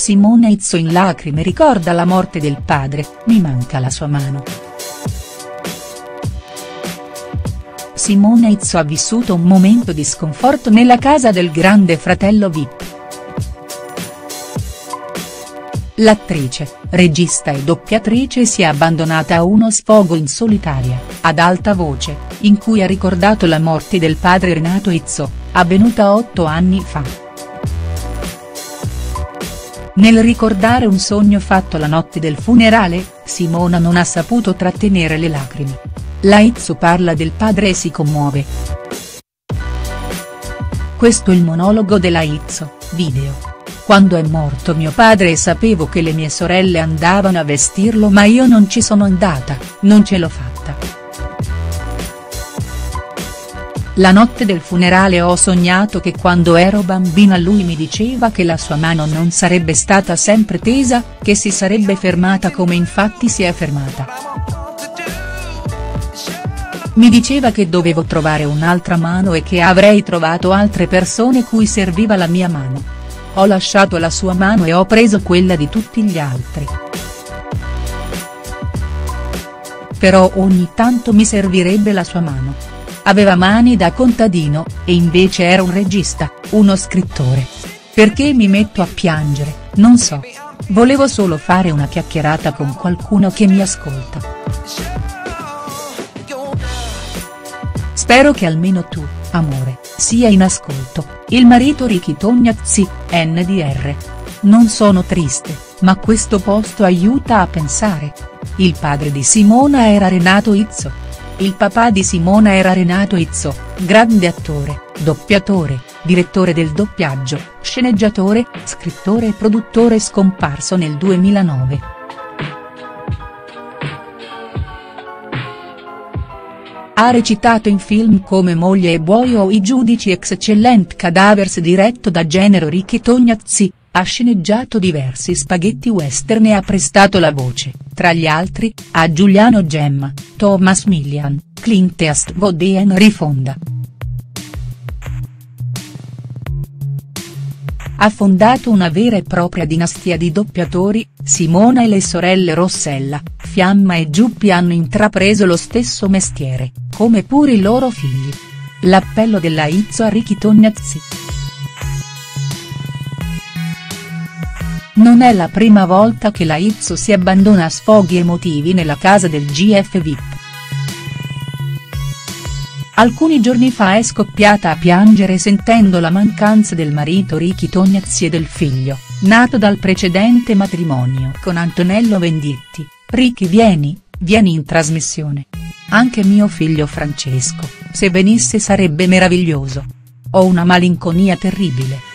Simona Izzo in lacrime ricorda la morte del padre, mi manca la sua mano. Simona Izzo ha vissuto un momento di sconforto nella casa del grande fratello Vip. L'attrice, regista e doppiatrice si è abbandonata a uno sfogo in solitaria, ad alta voce, in cui ha ricordato la morte del padre Renato Izzo, avvenuta otto anni fa. Nel ricordare un sogno fatto la notte del funerale, Simona non ha saputo trattenere le lacrime. La Izzo parla del padre e si commuove. Questo è il monologo della Izzo, video. Quando è morto mio padre sapevo che le mie sorelle andavano a vestirlo ma io non ci sono andata, non ce l'ho fatta. La notte del funerale ho sognato che quando ero bambina lui mi diceva che la sua mano non sarebbe stata sempre tesa, che si sarebbe fermata come infatti si è fermata. Mi diceva che dovevo trovare un'altra mano e che avrei trovato altre persone cui serviva la mia mano. Ho lasciato la sua mano e ho preso quella di tutti gli altri. Però ogni tanto mi servirebbe la sua mano Aveva mani da contadino, e invece era un regista, uno scrittore. Perché mi metto a piangere, non so. Volevo solo fare una chiacchierata con qualcuno che mi ascolta. Spero che almeno tu, amore, sia in ascolto, il marito Ricky Tognazzi, NDR. Non sono triste, ma questo posto aiuta a pensare. Il padre di Simona era Renato Izzo. Il papà di Simona era Renato Izzo, grande attore, doppiatore, direttore del doppiaggio, sceneggiatore, scrittore e produttore scomparso nel 2009. Ha recitato in film come Moglie e Buoio o I giudici Excellent Cadavers diretto da Genero Ricchi Tognazzi, ha sceneggiato diversi spaghetti western e ha prestato la voce, tra gli altri, a Giuliano Gemma, Thomas Millian, Clint Eastwood e Henry Fonda. Ha fondato una vera e propria dinastia di doppiatori, Simona e le sorelle Rossella, Fiamma e Giuppi hanno intrapreso lo stesso mestiere, come pure i loro figli. L'appello della Izzo a Ricky Tognazzi. Non è la prima volta che la Izzo si abbandona a sfoghi emotivi nella casa del GF VIP. Alcuni giorni fa è scoppiata a piangere sentendo la mancanza del marito Ricky Tognazzi e del figlio, nato dal precedente matrimonio con Antonello Venditti, Ricky vieni, vieni in trasmissione. Anche mio figlio Francesco, se venisse sarebbe meraviglioso. Ho una malinconia terribile.